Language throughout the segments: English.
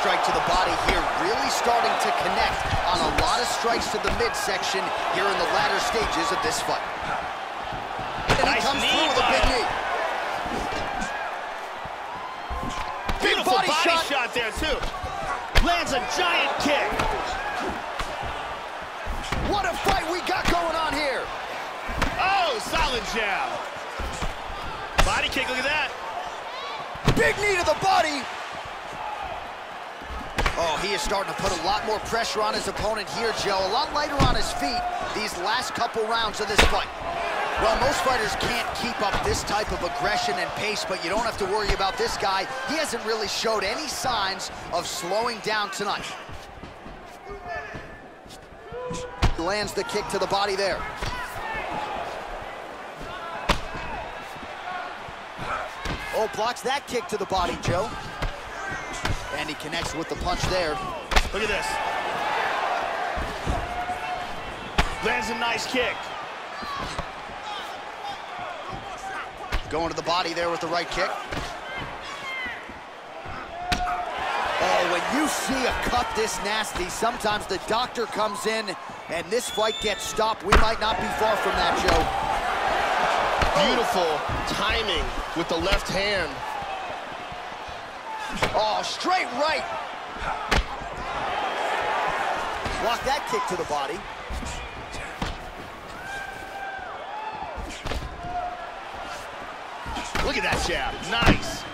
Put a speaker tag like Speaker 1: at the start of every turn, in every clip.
Speaker 1: strike to the body here, really starting to connect on a lot of strikes to the midsection here in the latter stages of this fight. And
Speaker 2: nice
Speaker 1: he comes
Speaker 2: knee
Speaker 1: through with a big knee. Big
Speaker 2: Beautiful
Speaker 1: body,
Speaker 2: body,
Speaker 1: shot.
Speaker 2: shot. there, too. Lands a giant kick.
Speaker 1: What a fight we got going on here.
Speaker 2: Oh, solid jab. Body kick, look at that.
Speaker 1: Big knee to the body. Is starting to put a lot more pressure on his opponent here, Joe. A lot lighter on his feet these last couple rounds of this fight. Well, most fighters can't keep up this type of aggression and pace, but you don't have to worry about this guy. He hasn't really showed any signs of slowing down tonight. Lands the kick to the body there. Oh, blocks that kick to the body, Joe. And he connects with the punch there.
Speaker 2: Look at this. Lands a nice kick.
Speaker 1: Going to the body there with the right kick. Oh, when you see a cut this nasty, sometimes the doctor comes in and this fight gets stopped. We might not be far from that, Joe.
Speaker 2: Beautiful timing with the left hand.
Speaker 1: Oh, straight right. Block that kick to the body.
Speaker 2: Look at that jab. Nice.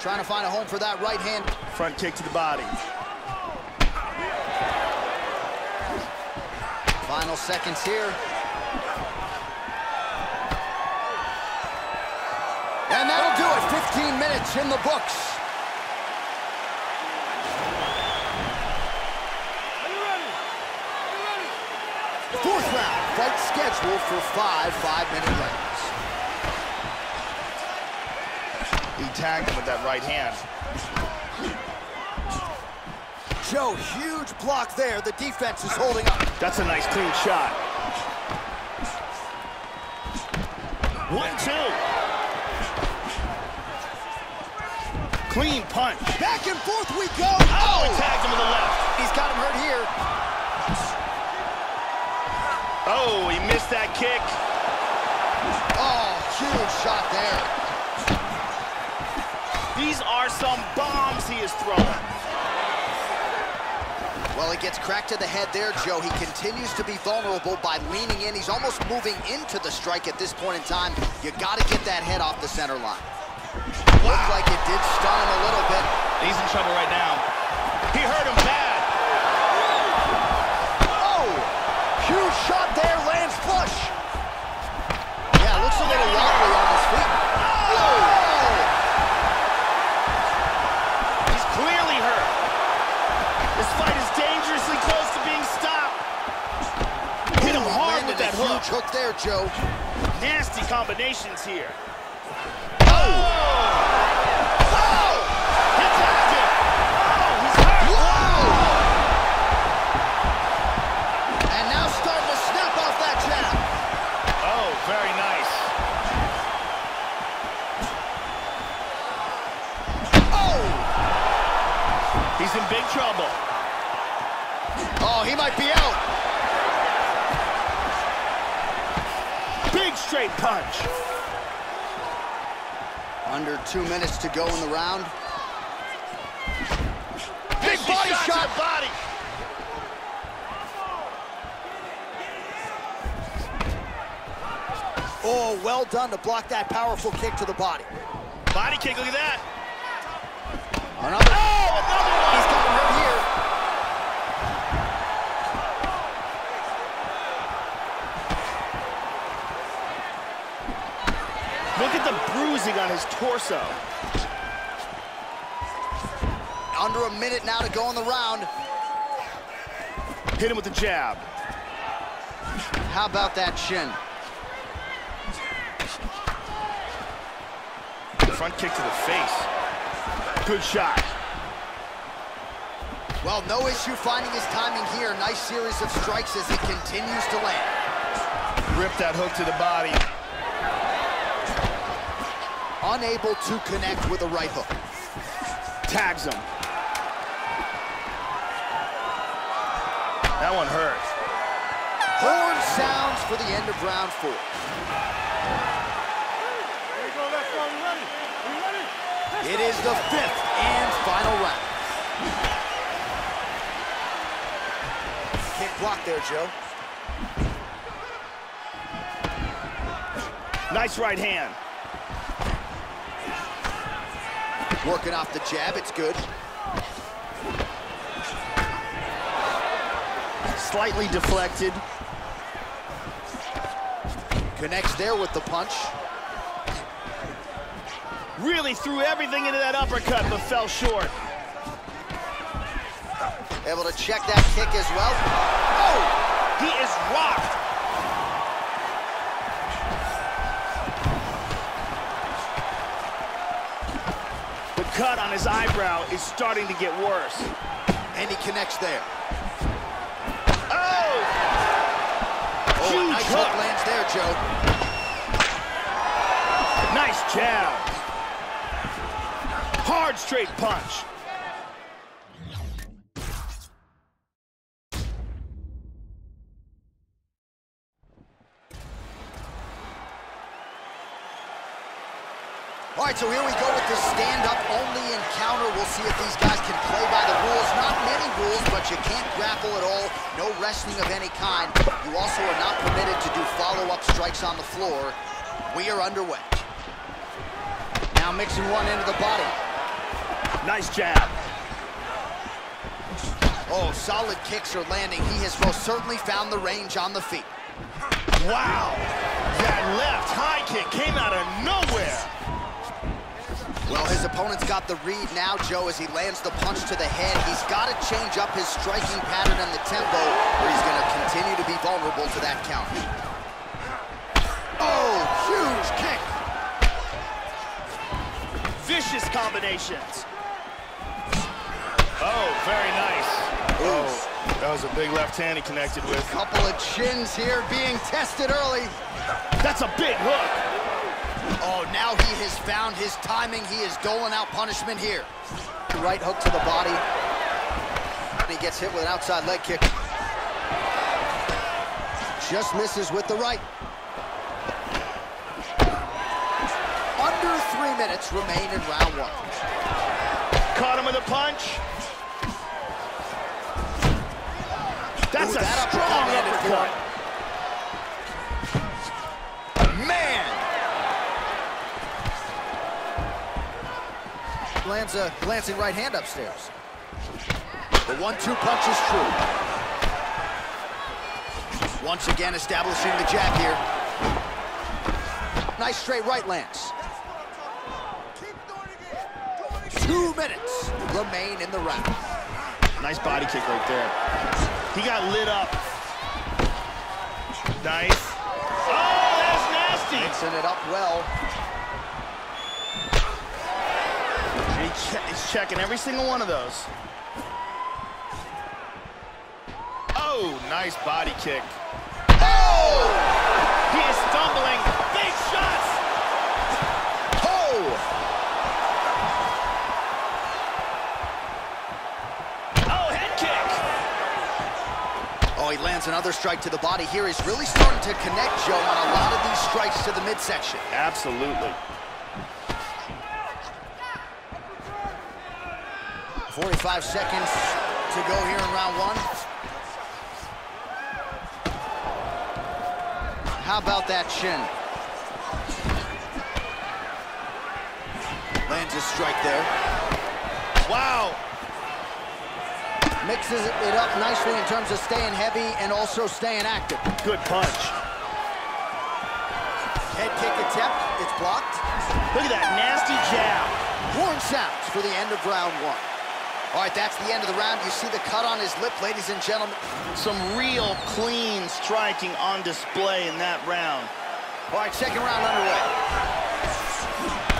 Speaker 1: Trying to find a home for that right hand.
Speaker 2: Front kick to the body.
Speaker 1: Final seconds here. And that'll do it. 15 minutes in the books. Fourth round. Fight scheduled for five five-minute rounds.
Speaker 2: He tagged him with that right hand.
Speaker 1: Joe, huge block there. The defense is holding up.
Speaker 2: That's a nice clean shot. One, two. Clean punch.
Speaker 1: Back and forth we go.
Speaker 2: Oh, he oh. tagged him with the left.
Speaker 1: He's got him hurt here.
Speaker 2: Oh, he missed that kick.
Speaker 1: Oh, huge shot there.
Speaker 2: These are some bombs he is throwing.
Speaker 1: Well, he gets cracked to the head there, Joe. He continues to be vulnerable by leaning in. He's almost moving into the strike at this point in time. You got to get that head off the center line. Looked like it did stun him a little bit.
Speaker 2: He's in trouble right now. He hurt him bad.
Speaker 1: Oh, huge shot there, lands flush. Yeah, looks a little wobbly on his feet. Oh!
Speaker 2: He's clearly hurt. This fight is dangerously close to being stopped. Hit him hard with that hook.
Speaker 1: huge hook there, Joe.
Speaker 2: Nasty combinations here. He's in big trouble.
Speaker 1: Oh, he might be out.
Speaker 2: Big straight punch.
Speaker 1: Under two minutes to go in the round. Big body
Speaker 2: to
Speaker 1: shot.
Speaker 2: body.
Speaker 1: Oh, well done to block that powerful kick to the body.
Speaker 2: Body kick, look at that.
Speaker 1: Another.
Speaker 2: Oh, another Look at the bruising on his torso.
Speaker 1: Under a minute now to go in the round.
Speaker 2: Hit him with the jab.
Speaker 1: How about that shin?
Speaker 2: Front kick to the face. Good shot.
Speaker 1: Well, no issue finding his timing here. Nice series of strikes as he continues to land.
Speaker 2: Rip that hook to the body.
Speaker 1: Unable to connect with a right hook.
Speaker 2: Tags him. That one hurt.
Speaker 1: Horn sounds for the end of round four. It is the fifth and final round. Kick block there, Joe.
Speaker 2: Nice right hand.
Speaker 1: Working off the jab, it's good.
Speaker 2: Slightly deflected.
Speaker 1: Connects there with the punch.
Speaker 2: Really threw everything into that uppercut, but fell short.
Speaker 1: Able to check that kick as well.
Speaker 2: Oh! He is rocked. Cut on his eyebrow is starting to get worse.
Speaker 1: And he connects there.
Speaker 2: Oh!
Speaker 1: Oh,
Speaker 2: Huge
Speaker 1: nice
Speaker 2: hook.
Speaker 1: hook lands there, Joe.
Speaker 2: Nice jab. Hard straight punch.
Speaker 1: All right, so here we go stand-up only encounter. We'll see if these guys can play by the rules. Not many rules, but you can't grapple at all. No wrestling of any kind. You also are not permitted to do follow-up strikes on the floor. We are underway. Now mixing one into the body.
Speaker 2: Nice jab.
Speaker 1: Oh, solid kicks are landing. He has most certainly found the range on the feet.
Speaker 2: Wow. That left high kick came out of nowhere.
Speaker 1: Well, his opponent's got the read now, Joe, as he lands the punch to the head. He's got to change up his striking pattern and the tempo, or he's going to continue to be vulnerable to that count. Oh, huge kick.
Speaker 2: Vicious combinations. Oh, very nice. Oh, that was a big left hand he connected with.
Speaker 1: A couple of chins here being tested early.
Speaker 2: That's a big hook.
Speaker 1: Oh, now he has found his timing. He is doling out punishment here. Right hook to the body. And he gets hit with an outside leg kick. Just misses with the right. Under three minutes remain in round one.
Speaker 2: Caught him with a punch. That's
Speaker 1: Ooh,
Speaker 2: a
Speaker 1: that
Speaker 2: strong uppercut.
Speaker 1: Lands a glancing right hand upstairs. The one-two punch is true. Once again establishing the jab here. Nice straight right lands. Two minutes remain in the round.
Speaker 2: Nice body kick right there. He got lit up. Nice. Oh, that's nasty.
Speaker 1: Mixing it up well.
Speaker 2: Che- he's checking every single one of those. Oh, nice body kick.
Speaker 1: Oh!
Speaker 2: He is stumbling. Big shots.
Speaker 1: Oh!
Speaker 2: Oh, head kick.
Speaker 1: Oh, he lands another strike to the body here. He's really starting to connect, Joe, on a lot of these strikes to the midsection.
Speaker 2: Absolutely.
Speaker 1: 45 seconds to go here in round one. How about that chin? Lands a strike there.
Speaker 2: Wow.
Speaker 1: Mixes it up nicely in terms of staying heavy and also staying active.
Speaker 2: Good punch.
Speaker 1: Head kick attempt, it's blocked.
Speaker 2: Look at that nasty jab.
Speaker 1: Horn sounds for the end of round one. All right, that's the end of the round. You see the cut on his lip, ladies and gentlemen.
Speaker 2: Some real clean striking on display in that round.
Speaker 1: All right, second round underway.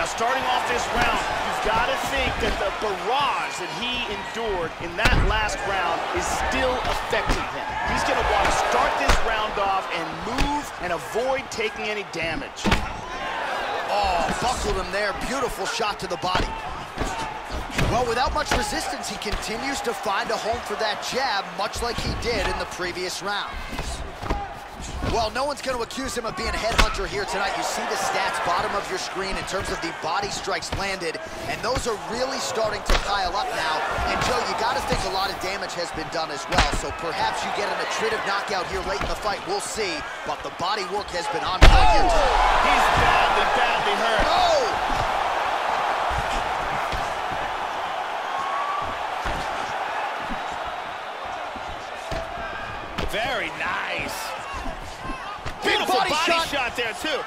Speaker 2: Now, starting off this round, you've got to think that the barrage that he endured in that last round is still affecting him. He's going to want to start this round off and move and avoid taking any damage.
Speaker 1: Oh, buckled him there. Beautiful shot to the body. Well, without much resistance, he continues to find a home for that jab, much like he did in the previous round. Well, no one's going to accuse him of being a headhunter here tonight. You see the stats bottom of your screen in terms of the body strikes landed, and those are really starting to pile up now. And Joe, you got to think a lot of damage has been done as well, so perhaps you get an attritive knockout here late in the fight. We'll see, but the body work has been on point
Speaker 2: oh!
Speaker 1: here tonight.
Speaker 2: He's badly, badly hurt.
Speaker 1: Oh!
Speaker 2: Too.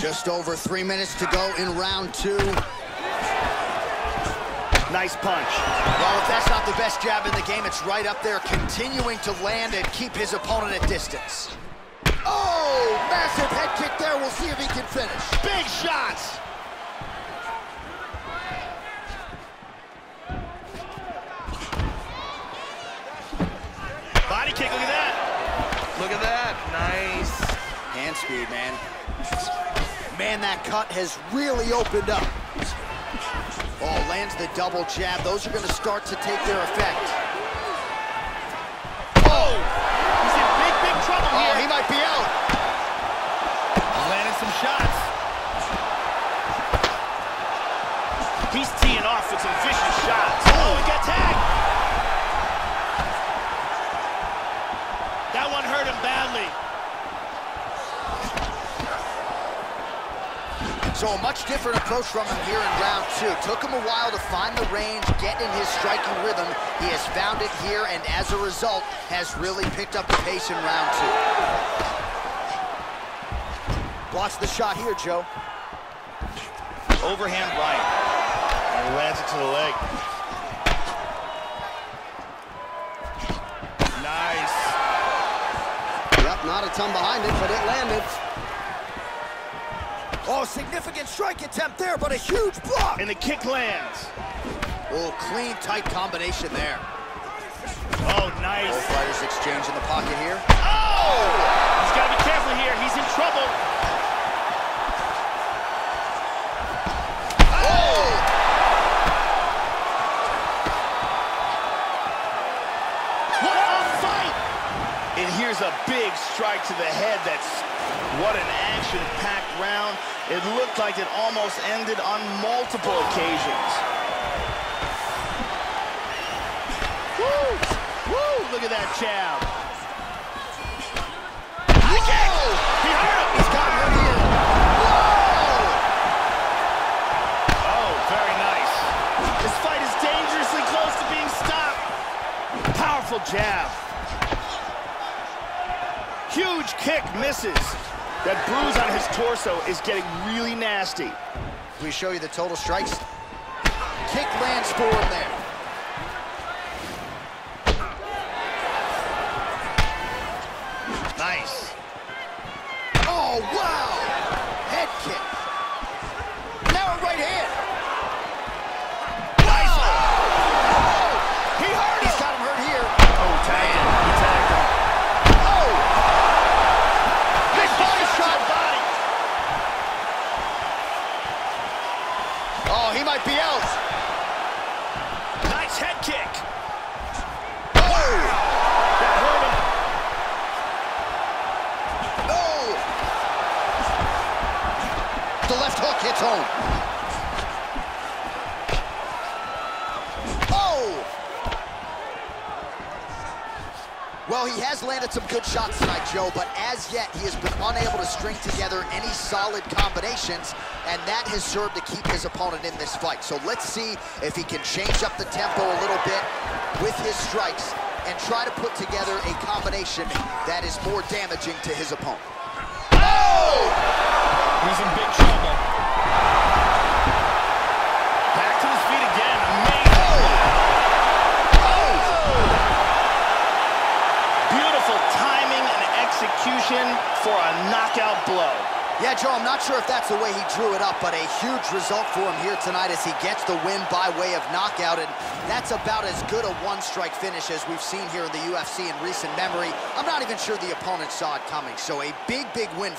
Speaker 1: Just over three minutes to go in round two.
Speaker 2: Nice punch.
Speaker 1: Well, if that's not the best jab in the game, it's right up there, continuing to land and keep his opponent at distance. Oh, massive head kick there. We'll see if he can finish.
Speaker 2: Big shots.
Speaker 3: Look at that. Nice.
Speaker 1: Hand speed, man. Man, that cut has really opened up. Oh, lands the double jab. Those are going to start to take their effect.
Speaker 2: Oh! He's in big, big trouble
Speaker 1: oh,
Speaker 2: here.
Speaker 1: he might be out. So a much different approach from him here in round two. Took him a while to find the range, get in his striking rhythm. He has found it here, and as a result, has really picked up the pace in round two. Blocks the shot here, Joe.
Speaker 2: Overhand right. And he lands it to the leg. Nice.
Speaker 1: Yep, not a ton behind it, but it landed. Oh, significant strike attempt there, but a huge block.
Speaker 2: And the kick lands.
Speaker 1: Oh, clean, tight combination there.
Speaker 2: Oh, nice.
Speaker 1: Both fighters exchange in the pocket here.
Speaker 2: Oh! He's got to be careful here. He's in trouble.
Speaker 1: Oh!
Speaker 2: What a fight! And here's a big strike to the head that's what an action-packed round. It looked like it almost ended on multiple occasions. Woo! Woo! Look at that jab. He him!
Speaker 1: He's got him!
Speaker 2: Oh, very nice. This fight is dangerously close to being stopped. Powerful jab. Huge kick misses. That bruise on his torso is getting really nasty.
Speaker 1: We show you the total strikes. Kick lands for him there. Well, he has landed some good shots tonight, Joe, but as yet, he has been unable to string together any solid combinations, and that has served to keep his opponent in this fight. So let's see if he can change up the tempo a little bit with his strikes and try to put together a combination that is more damaging to his opponent. Oh!
Speaker 2: He's in big trouble. Back to his feet again. Amazing.
Speaker 1: Oh!
Speaker 2: Beautiful timing and execution for a knockout blow.
Speaker 1: Yeah, Joe, I'm not sure if that's the way he drew it up, but a huge result for him here tonight as he gets the win by way of knockout, and that's about as good a one-strike finish as we've seen here in the UFC in recent memory. I'm not even sure the opponent saw it coming, so a big, big win.